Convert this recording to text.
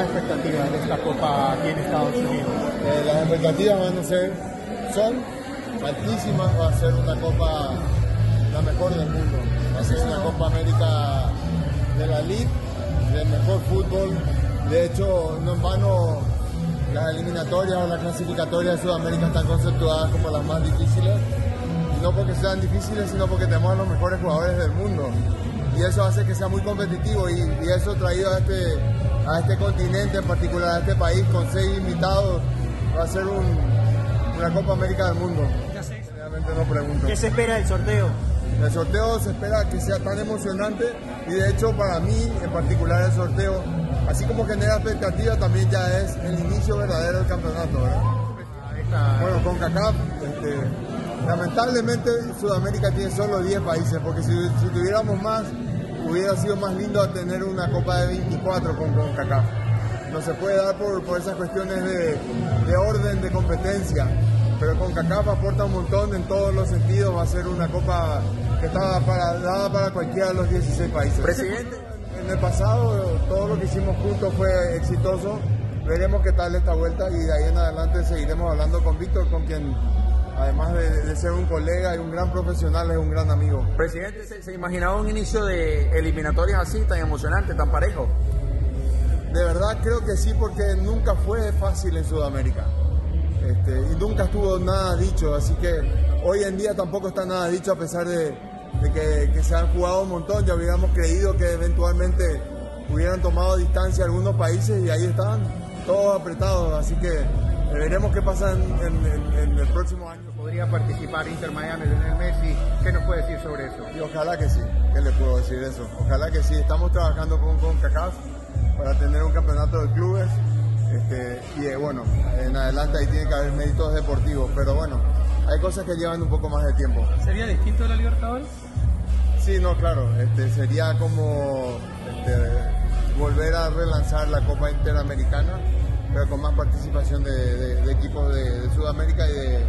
las expectativas de esta Copa aquí en Estados Unidos? Eh, las expectativas van a ser, son altísimas, va a ser una Copa la mejor del mundo, va a ser una Copa América de la League, del mejor fútbol. De hecho, no en vano las eliminatorias o las clasificatorias de Sudamérica están conceptuadas como las más difíciles. no porque sean difíciles, sino porque tenemos a los mejores jugadores del mundo. Y eso hace que sea muy competitivo y, eso traído a este, a este continente, en particular a este país, con seis invitados, va a ser una Copa América del mundo. Realmente no pregunto. ¿Qué se espera del sorteo? El sorteo se espera que sea tan emocionante y de hecho para mí en particular el sorteo, así como genera expectativa, también ya es el inicio verdadero del campeonato. Bueno, con CACAF, este, lamentablemente Sudamérica tiene solo 10 países, porque si, tuviéramos más, hubiera sido más lindo tener una Copa de 24 con, con CACAF. No se puede dar por, por esas cuestiones de, de orden de competencia pero con CACAF aporta un montón en todos los sentidos, va a ser una copa que está para, dada para cualquiera de los 16 países. Presidente. En el pasado todo lo que hicimos juntos fue exitoso, veremos qué tal esta vuelta y de ahí en adelante seguiremos hablando con Víctor, con quien además de, ser un colega y un gran profesional, es un gran amigo. Presidente, ¿se, ¿se, imaginaba un inicio de eliminatorias así, tan emocionante, tan parejo? De verdad creo que sí, porque nunca fue fácil en Sudamérica. Este, y nunca estuvo nada dicho, así que hoy en día tampoco está nada dicho a pesar de, que, se han jugado un montón, ya hubiéramos creído que eventualmente hubieran tomado distancia algunos países y ahí están, todos apretados, así que veremos qué pasa en, el próximo año. ¿Podría participar Inter Miami, Lionel Messi? ¿Qué nos puede decir sobre eso? Y ojalá que sí, ¿qué le puedo decir eso? Ojalá que sí, estamos trabajando con, con CACAF para tener un campeonato de clubes este, y eh, bueno, en adelante ahí tiene que haber méritos deportivos, pero bueno, hay cosas que llevan un poco más de tiempo. ¿Sería distinto de la Libertadores? Sí, no, claro, este, sería como este, volver a relanzar la Copa Interamericana, pero con más participación de, equipos de, Sudamérica y de,